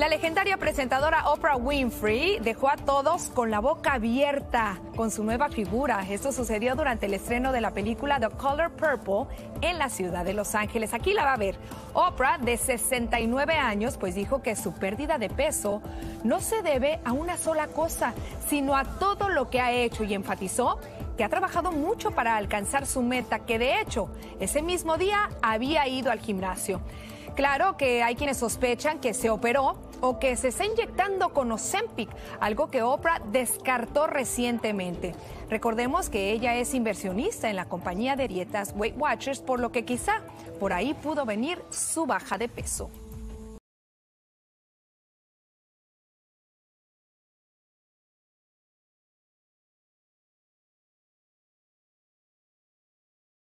La legendaria presentadora Oprah Winfrey dejó a todos con la boca abierta con su nueva figura. Esto sucedió durante el estreno de la película The Color Purple en la ciudad de Los Ángeles. Aquí la va a ver. Oprah, de 69 años, pues dijo que su pérdida de peso no se debe a una sola cosa, sino a todo lo que ha hecho y enfatizó que ha trabajado mucho para alcanzar su meta, que de hecho ese mismo día había ido al gimnasio. Claro que hay quienes sospechan que se operó o que se está inyectando con Ozempic, algo que Oprah descartó recientemente. Recordemos que ella es inversionista en la compañía de dietas Weight Watchers, por lo que quizá por ahí pudo venir su baja de peso.